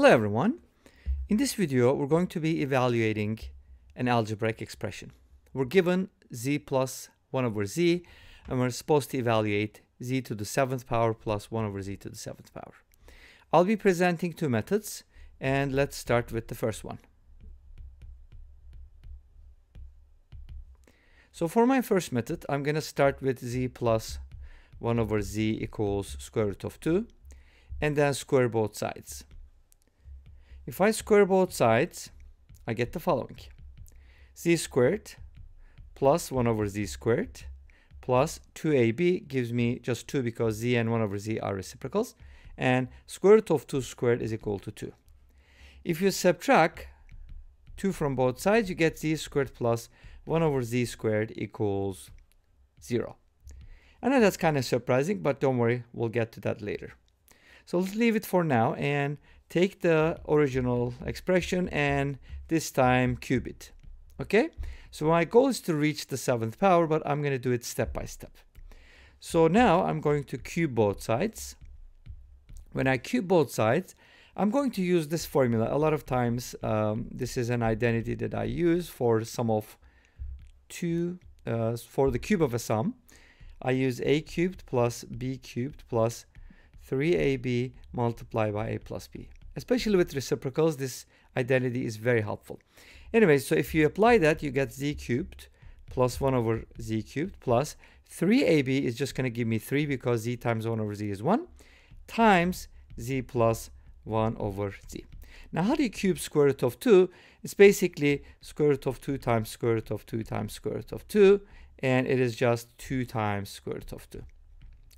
Hello everyone. In this video, we're going to be evaluating an algebraic expression. We're given z plus 1 over z, and we're supposed to evaluate z to the 7th power plus 1 over z to the 7th power. I'll be presenting two methods, and let's start with the first one. So for my first method, I'm going to start with z plus 1 over z equals square root of 2, and then square both sides. If I square both sides, I get the following. z squared plus 1 over z squared plus 2ab gives me just 2 because z and 1 over z are reciprocals. And square root of 2 squared is equal to 2. If you subtract 2 from both sides, you get z squared plus 1 over z squared equals 0. I know that's kind of surprising, but don't worry, we'll get to that later. So let's leave it for now and take the original expression and this time cube it. Okay, so my goal is to reach the seventh power, but I'm going to do it step by step. So now I'm going to cube both sides. When I cube both sides, I'm going to use this formula. A lot of times, um, this is an identity that I use for sum of two, uh, for the cube of a sum. I use a cubed plus b cubed plus 3ab multiplied by a plus b especially with reciprocals, this identity is very helpful. Anyway, so if you apply that, you get z cubed plus 1 over z cubed plus 3ab is just going to give me 3 because z times 1 over z is 1 times z plus 1 over z. Now, how do you cube square root of 2? It's basically square root of 2 times square root of 2 times square root of 2, and it is just 2 times square root of 2.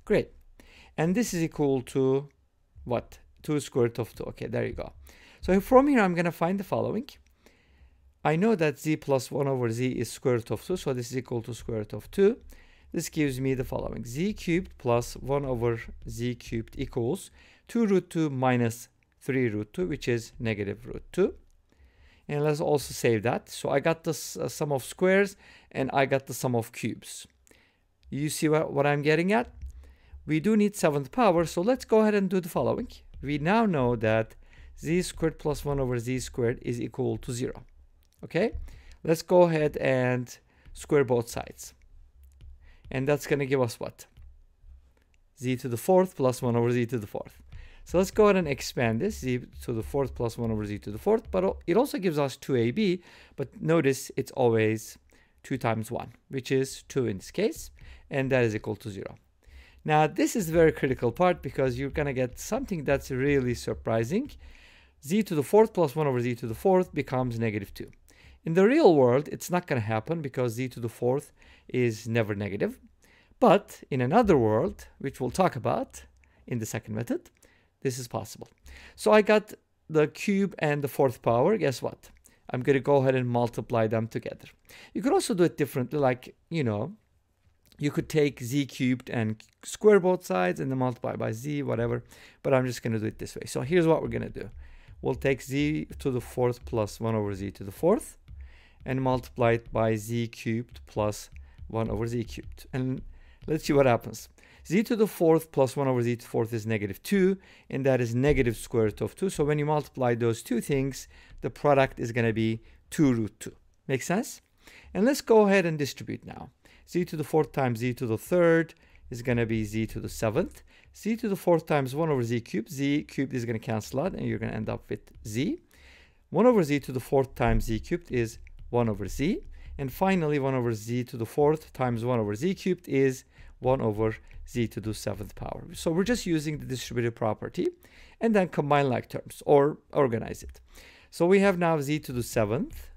Great. And this is equal to what? 2 square root of 2. Okay, there you go. So from here, I'm going to find the following. I know that z plus 1 over z is square root of 2, so this is equal to square root of 2. This gives me the following. z cubed plus 1 over z cubed equals 2 root 2 minus 3 root 2, which is negative root 2. And let's also save that. So I got the uh, sum of squares, and I got the sum of cubes. You see what, what I'm getting at? We do need seventh power, so let's go ahead and do the following we now know that z squared plus 1 over z squared is equal to 0. Okay, let's go ahead and square both sides. And that's going to give us what? z to the fourth plus 1 over z to the fourth. So let's go ahead and expand this, z to the fourth plus 1 over z to the fourth, but it also gives us 2ab, but notice it's always 2 times 1, which is 2 in this case, and that is equal to 0. Now, this is the very critical part because you're going to get something that's really surprising. z to the fourth plus 1 over z to the fourth becomes negative 2. In the real world, it's not going to happen because z to the fourth is never negative. But in another world, which we'll talk about in the second method, this is possible. So I got the cube and the fourth power. Guess what? I'm going to go ahead and multiply them together. You could also do it differently, like, you know, you could take z cubed and square both sides and then multiply by z, whatever. But I'm just going to do it this way. So here's what we're going to do. We'll take z to the fourth plus 1 over z to the fourth and multiply it by z cubed plus 1 over z cubed. And let's see what happens. z to the fourth plus 1 over z to the fourth is negative 2, and that is negative square root of 2. So when you multiply those two things, the product is going to be 2 root 2. Make sense? And let's go ahead and distribute now z to the fourth times z to the third is going to be z to the seventh. z to the fourth times 1 over z cubed. z cubed is going to cancel out, and you're going to end up with z. 1 over z to the fourth times z cubed is 1 over z. And finally, 1 over z to the fourth times 1 over z cubed is 1 over z to the seventh power. So we're just using the distributive property and then combine like terms or organize it. So we have now z to the seventh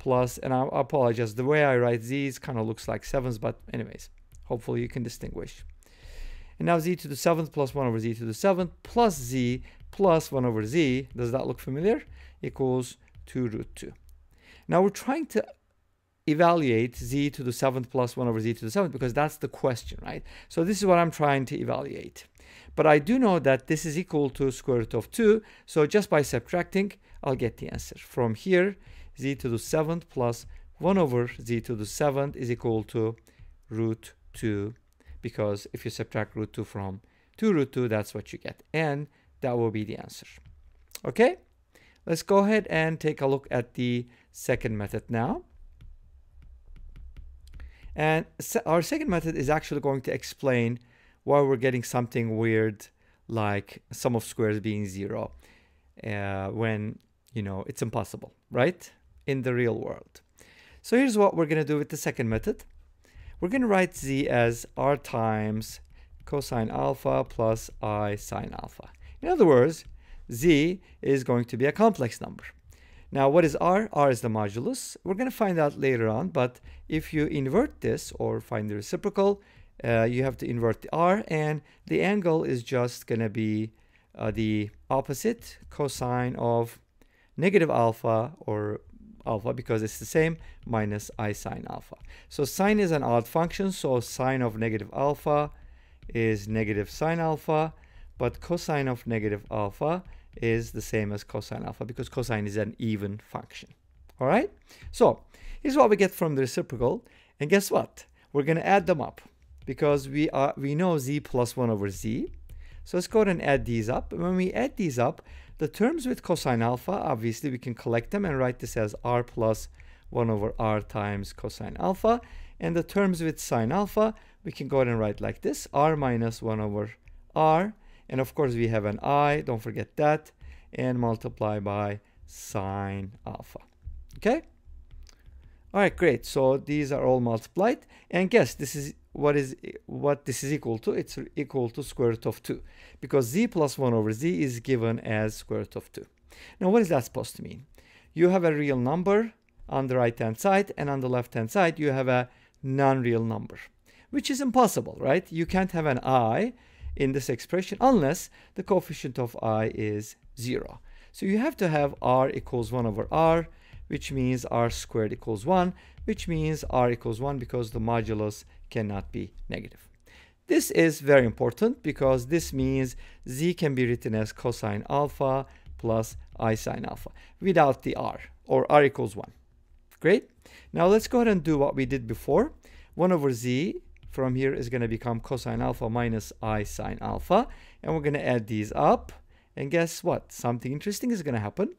plus, and I apologize, the way I write z's kind of looks like sevens, but anyways, hopefully you can distinguish. And now z to the seventh plus 1 over z to the seventh plus z plus 1 over z, does that look familiar? Equals 2 root 2. Now we're trying to evaluate z to the seventh plus 1 over z to the seventh because that's the question, right? So this is what I'm trying to evaluate. But I do know that this is equal to square root of 2, so just by subtracting, I'll get the answer. From here, z to the 7th plus 1 over z to the 7th is equal to root 2 because if you subtract root 2 from 2 root 2 that's what you get and that will be the answer Okay, let's go ahead and take a look at the second method now. And our second method is actually going to explain why we're getting something weird like sum of squares being zero uh, when, you know, it's impossible, right? In the real world. So here's what we're going to do with the second method. We're going to write z as r times cosine alpha plus i sine alpha. In other words, z is going to be a complex number. Now, what is r? r is the modulus. We're going to find out later on, but if you invert this or find the reciprocal, uh, you have to invert the r, and the angle is just going to be uh, the opposite cosine of negative alpha or alpha because it's the same minus i sine alpha. So sine is an odd function, so sine of negative alpha is negative sine alpha, but cosine of negative alpha is the same as cosine alpha because cosine is an even function. All right? So here's what we get from the reciprocal. And guess what? We're going to add them up because we are we know z plus 1 over z. So let's go ahead and add these up. When we add these up, the terms with cosine alpha, obviously we can collect them and write this as r plus 1 over r times cosine alpha. And the terms with sine alpha, we can go ahead and write like this, r minus 1 over r and of course, we have an i, don't forget that, and multiply by sine alpha. Okay? All right, great. So these are all multiplied. And guess this is what is what this is equal to. It's equal to square root of 2 because z plus 1 over z is given as square root of 2. Now, what is that supposed to mean? You have a real number on the right-hand side, and on the left-hand side, you have a non-real number, which is impossible, right? You can't have an i in this expression unless the coefficient of i is 0. So you have to have r equals 1 over r, which means r squared equals 1, which means r equals 1 because the modulus cannot be negative. This is very important because this means z can be written as cosine alpha plus i sine alpha without the r, or r equals 1. Great. Now let's go ahead and do what we did before. 1 over z from here is going to become cosine alpha minus i sine alpha. And we're going to add these up. And guess what? Something interesting is going to happen.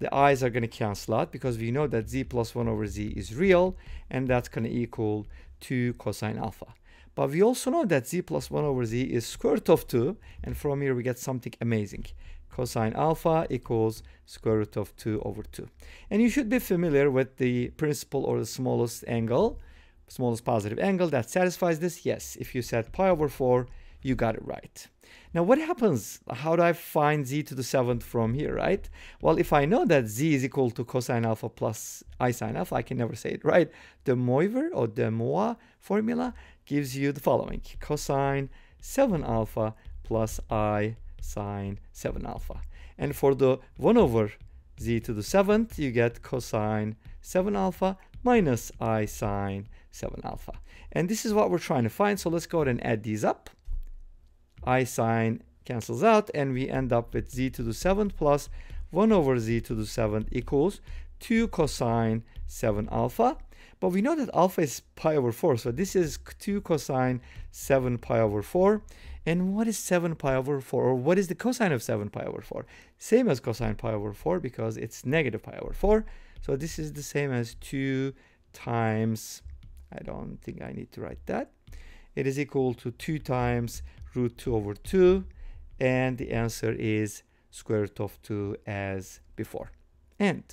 The i's are going to cancel out because we know that z plus 1 over z is real. And that's going to equal 2 cosine alpha. But we also know that z plus 1 over z is square root of 2. And from here we get something amazing. Cosine alpha equals square root of 2 over 2. And you should be familiar with the principle or the smallest angle smallest positive angle that satisfies this? Yes. If you said pi over 4, you got it right. Now what happens? How do I find z to the 7th from here, right? Well, if I know that z is equal to cosine alpha plus i sine alpha, I can never say it right. The Moivre or the Moa formula gives you the following. Cosine 7 alpha plus i sine 7 alpha. And for the 1 over z to the 7th, you get cosine 7 alpha minus i sine 7 alpha. And this is what we're trying to find. So let's go ahead and add these up. I sine cancels out and we end up with z to the 7th plus 1 over z to the 7th equals 2 cosine 7 alpha. But we know that alpha is pi over 4. So this is 2 cosine 7 pi over 4. And what is 7 pi over 4? Or what is the cosine of 7 pi over 4? Same as cosine pi over 4 because it's negative pi over 4. So this is the same as 2 times I don't think I need to write that. It is equal to 2 times root 2 over 2 and the answer is square root of 2 as before. And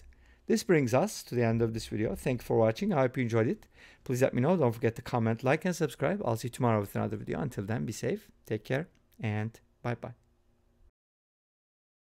this brings us to the end of this video. Thank you for watching. I hope you enjoyed it. Please let me know. Don't forget to comment, like, and subscribe. I'll see you tomorrow with another video. Until then, be safe, take care, and bye-bye.